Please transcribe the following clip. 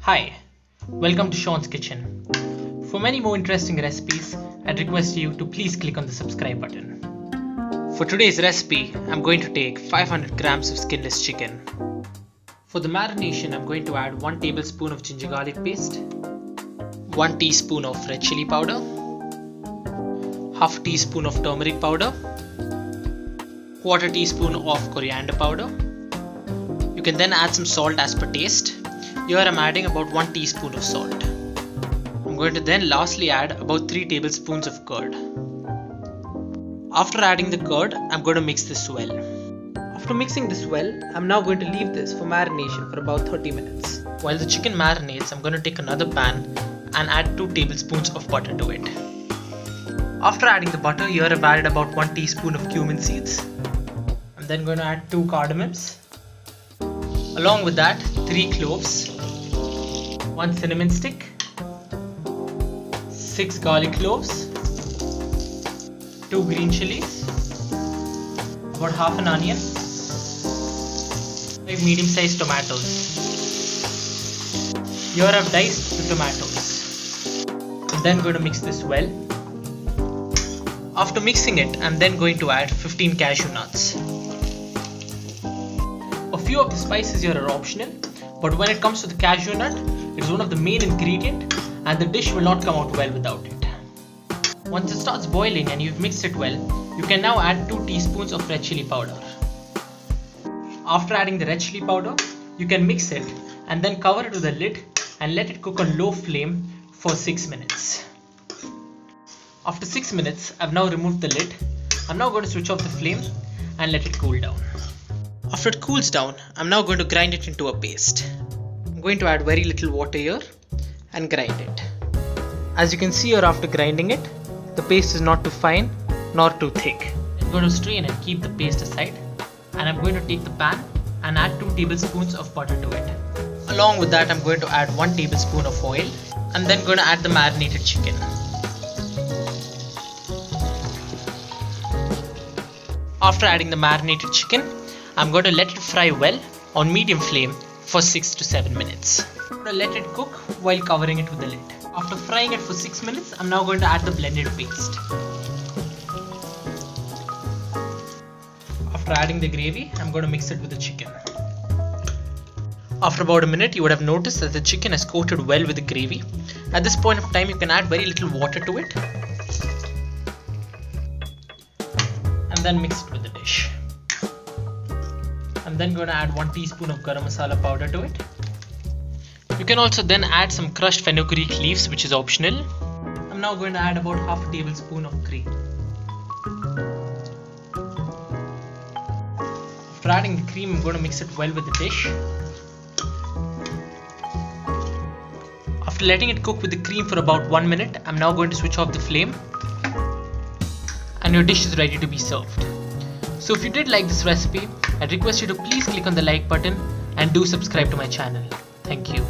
Hi, welcome to Sean's Kitchen. For many more interesting recipes, I'd request you to please click on the subscribe button. For today's recipe, I'm going to take 500 grams of skinless chicken. For the marination, I'm going to add 1 tablespoon of ginger garlic paste, 1 teaspoon of red chili powder, half teaspoon of turmeric powder, quarter teaspoon of coriander powder. You can then add some salt as per taste. Here I'm adding about 1 teaspoon of salt. I'm going to then lastly add about 3 tablespoons of curd. After adding the curd, I'm going to mix this well. After mixing this well, I'm now going to leave this for marination for about 30 minutes. While the chicken marinates, I'm going to take another pan and add 2 tablespoons of butter to it. After adding the butter, here I've added about 1 teaspoon of cumin seeds. I'm then going to add 2 cardamoms. Along with that, 3 cloves, 1 cinnamon stick, 6 garlic cloves, 2 green chilies, about half an onion, 5 medium sized tomatoes. Here I've diced the tomatoes. I'm then going to mix this well. After mixing it, I'm then going to add 15 cashew nuts. A few of the spices here are optional, but when it comes to the cashew nut, it is one of the main ingredient and the dish will not come out well without it. Once it starts boiling and you've mixed it well, you can now add 2 teaspoons of red chili powder. After adding the red chili powder, you can mix it and then cover it with a lid and let it cook on low flame for 6 minutes. After 6 minutes, I've now removed the lid. I'm now going to switch off the flame and let it cool down. After it cools down, I'm now going to grind it into a paste. Going to add very little water here and grind it. As you can see here after grinding it, the paste is not too fine nor too thick. I'm going to strain and keep the paste aside and I'm going to take the pan and add 2 tablespoons of butter to it. Along with that I'm going to add 1 tablespoon of oil and then going to add the marinated chicken. After adding the marinated chicken, I'm going to let it fry well on medium flame for 6 to 7 minutes. To let it cook while covering it with the lid. After frying it for 6 minutes, I'm now going to add the blended paste. After adding the gravy, I'm going to mix it with the chicken. After about a minute, you would have noticed that the chicken has coated well with the gravy. At this point of time, you can add very little water to it. And then mix it with the dish. I'm then going to add 1 teaspoon of garam masala powder to it. You can also then add some crushed fenugreek leaves which is optional. I'm now going to add about half a tablespoon of cream. After adding the cream, I'm going to mix it well with the dish. After letting it cook with the cream for about 1 minute, I'm now going to switch off the flame. And your dish is ready to be served. So if you did like this recipe, I'd request you to please click on the like button and do subscribe to my channel. Thank you.